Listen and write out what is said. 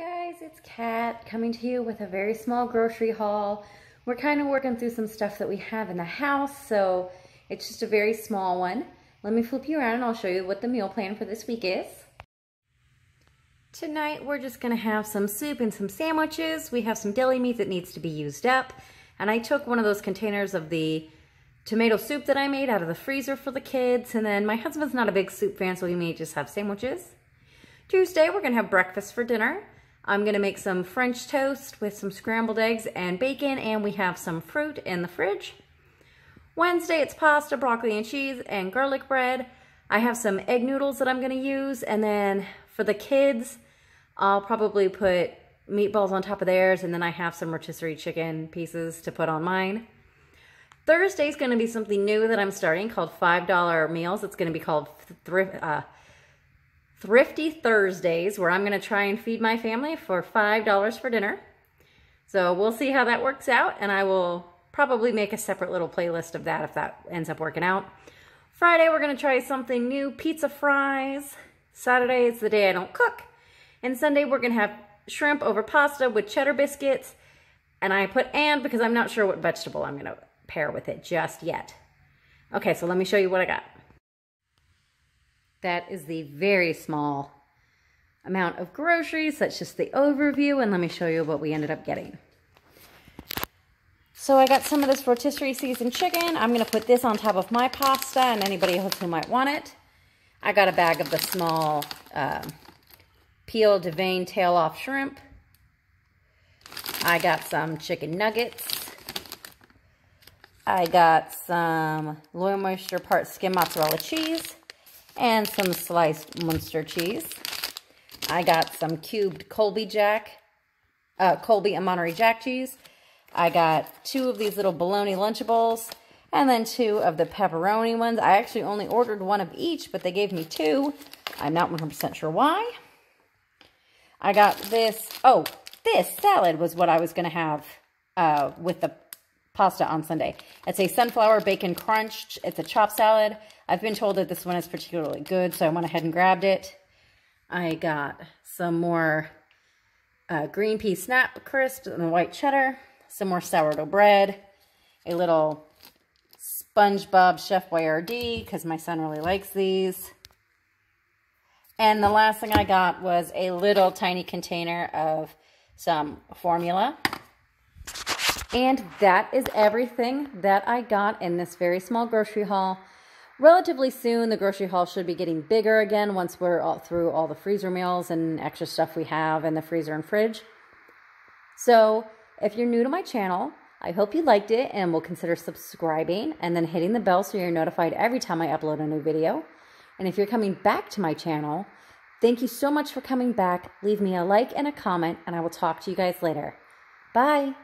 guys, it's Kat coming to you with a very small grocery haul. We're kind of working through some stuff that we have in the house, so it's just a very small one. Let me flip you around and I'll show you what the meal plan for this week is. Tonight we're just gonna have some soup and some sandwiches. We have some deli meat that needs to be used up. And I took one of those containers of the tomato soup that I made out of the freezer for the kids. And then my husband's not a big soup fan, so we may just have sandwiches. Tuesday, we're gonna have breakfast for dinner. I'm gonna make some French toast with some scrambled eggs and bacon, and we have some fruit in the fridge. Wednesday, it's pasta, broccoli and cheese, and garlic bread. I have some egg noodles that I'm gonna use, and then for the kids, I'll probably put meatballs on top of theirs, and then I have some rotisserie chicken pieces to put on mine. Thursday's gonna be something new that I'm starting called $5 meals. It's gonna be called thrift, uh, Thrifty Thursdays where I'm going to try and feed my family for $5 for dinner. So we'll see how that works out and I will probably make a separate little playlist of that if that ends up working out. Friday we're going to try something new, pizza fries. Saturday is the day I don't cook. And Sunday we're going to have shrimp over pasta with cheddar biscuits. And I put and because I'm not sure what vegetable I'm going to pair with it just yet. Okay, so let me show you what I got. That is the very small amount of groceries. That's just the overview. And let me show you what we ended up getting. So I got some of this rotisserie seasoned chicken. I'm going to put this on top of my pasta and anybody else who might want it. I got a bag of the small uh, peeled vein tail off shrimp. I got some chicken nuggets. I got some Low Moisture part skim mozzarella cheese and some sliced Munster cheese. I got some cubed Colby Jack, uh, Colby and Monterey Jack cheese. I got two of these little bologna Lunchables and then two of the pepperoni ones. I actually only ordered one of each, but they gave me two. I'm not 100% sure why. I got this, oh, this salad was what I was going to have uh, with the pasta on Sunday. It's a sunflower bacon crunch. It's a chopped salad. I've been told that this one is particularly good, so I went ahead and grabbed it. I got some more uh, green pea snap crisps and white cheddar, some more sourdough bread, a little SpongeBob Chef Boyardee, because my son really likes these. And the last thing I got was a little tiny container of some formula. And that is everything that I got in this very small grocery haul. Relatively soon, the grocery haul should be getting bigger again once we're all through all the freezer meals and extra stuff we have in the freezer and fridge. So, if you're new to my channel, I hope you liked it and will consider subscribing and then hitting the bell so you're notified every time I upload a new video. And if you're coming back to my channel, thank you so much for coming back. Leave me a like and a comment, and I will talk to you guys later. Bye.